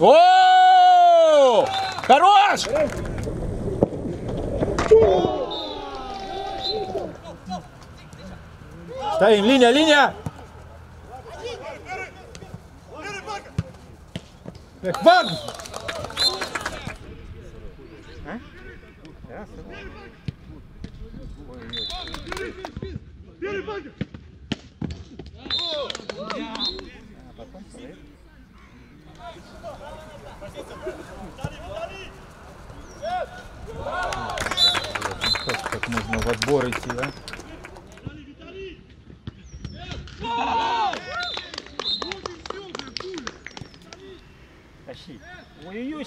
О! Хорош! Стоим, линия, линия! Эх, бан! Как можно в отбор идти, а? Тащи. Ой-ой-ой.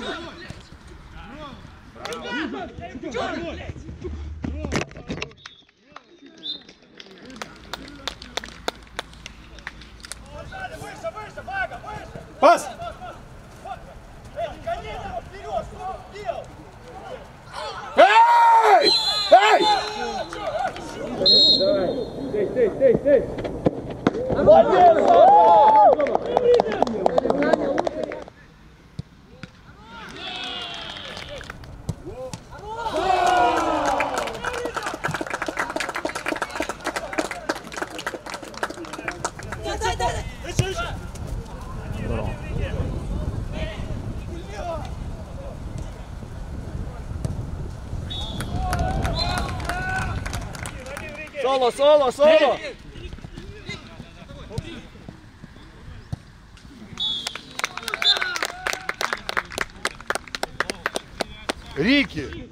Браво, Али! Пас! Эй! Эй! Соло, соло, соло! Рики!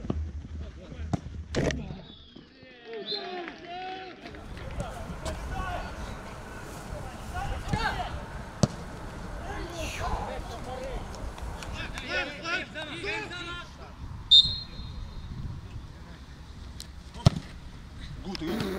Гуд,